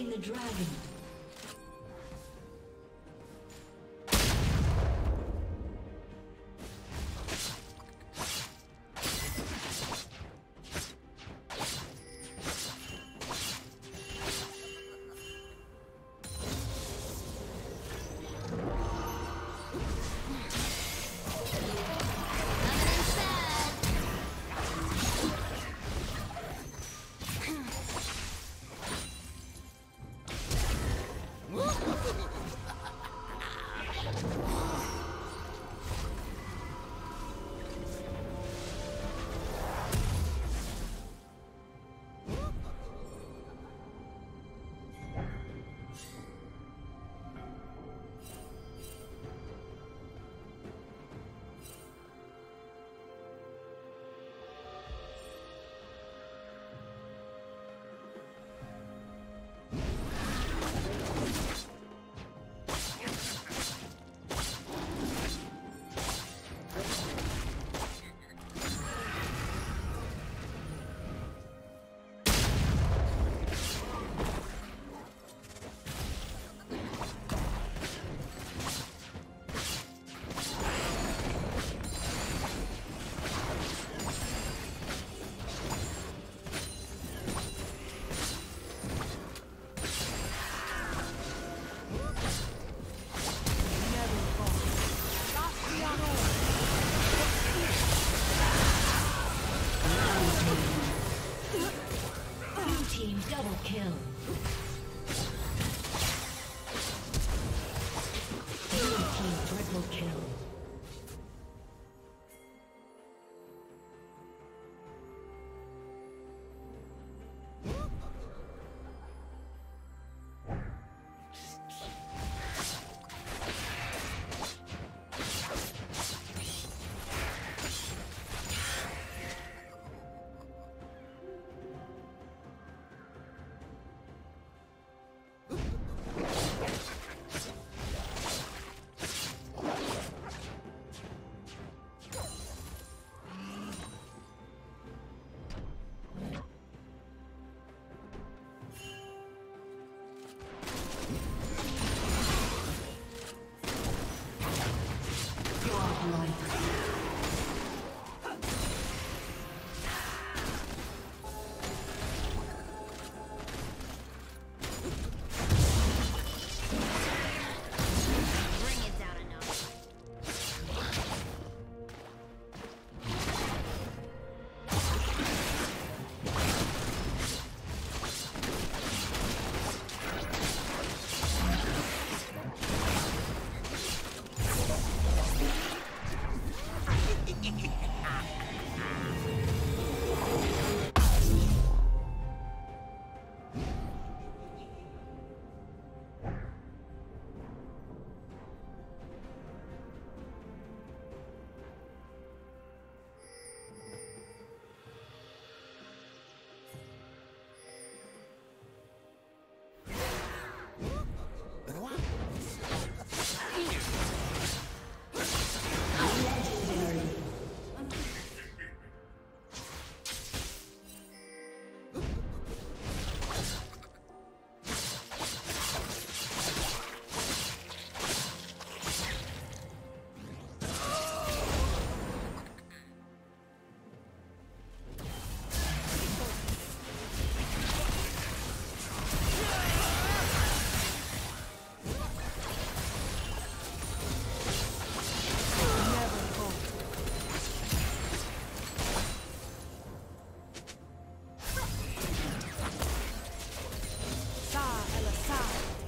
slain the dragon.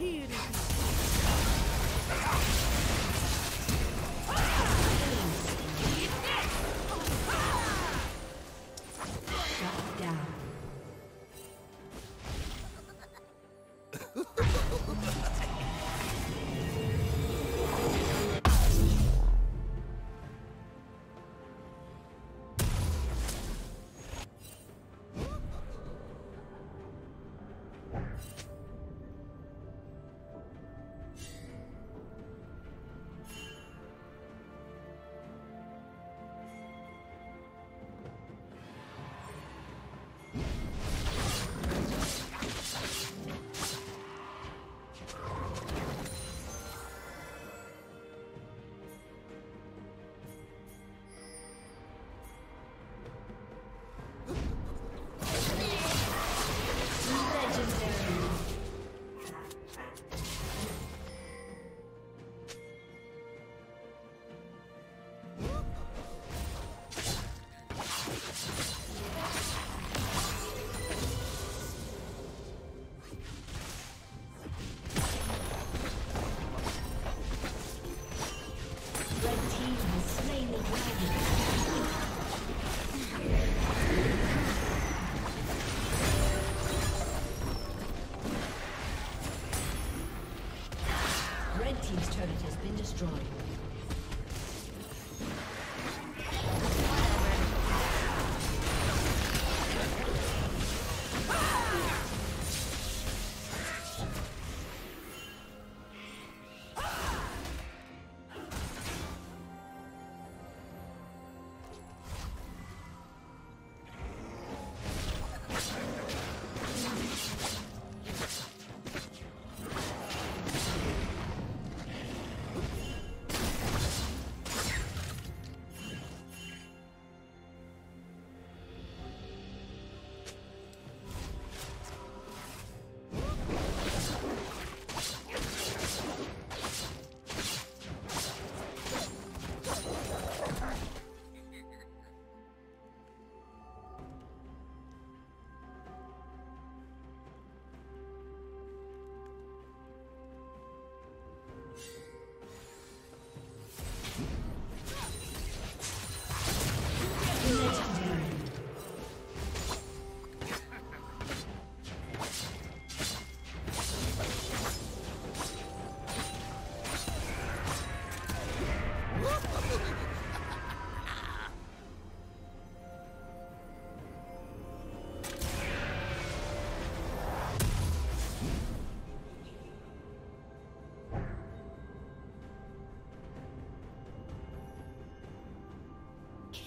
Here.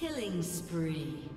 Killing spree.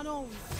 Last Rianon.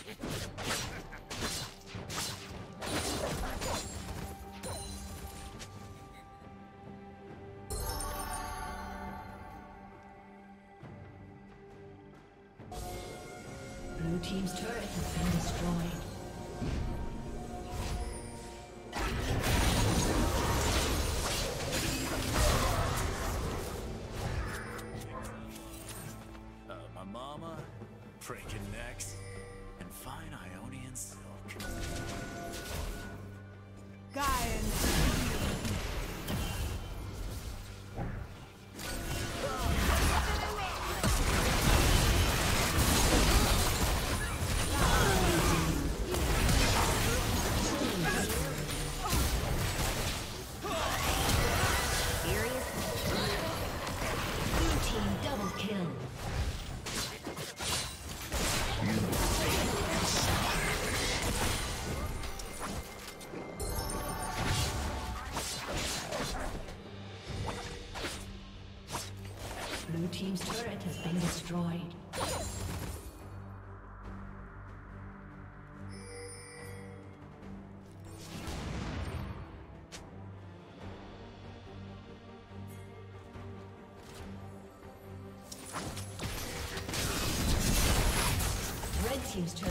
Breaking necks, team's turret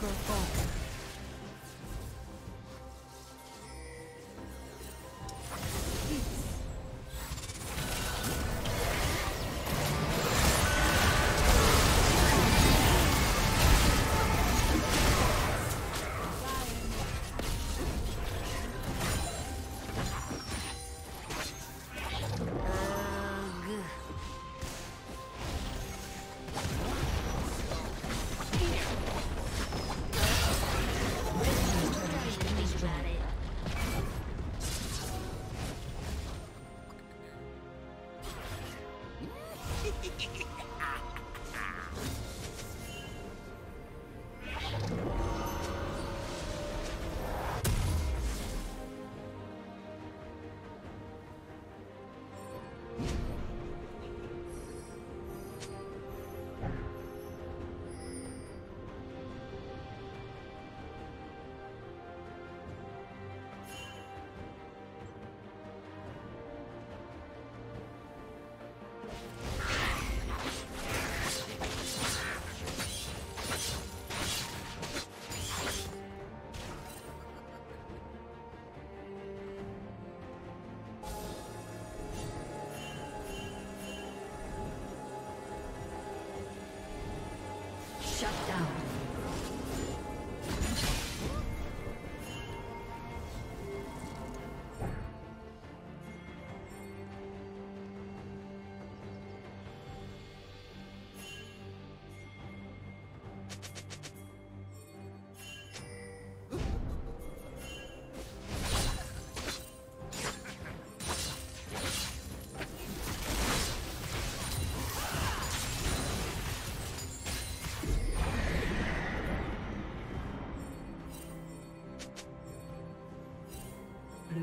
Double Focus.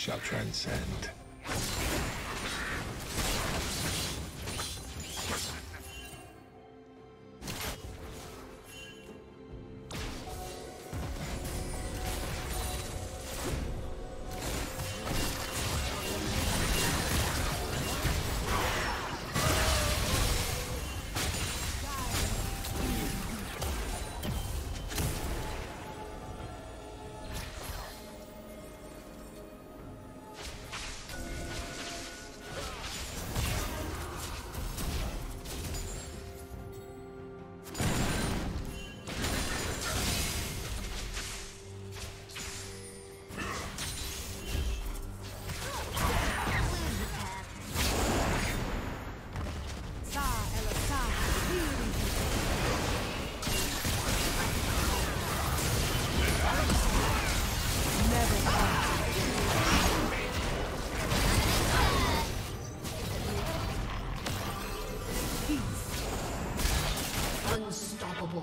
Shall transcend. 跑步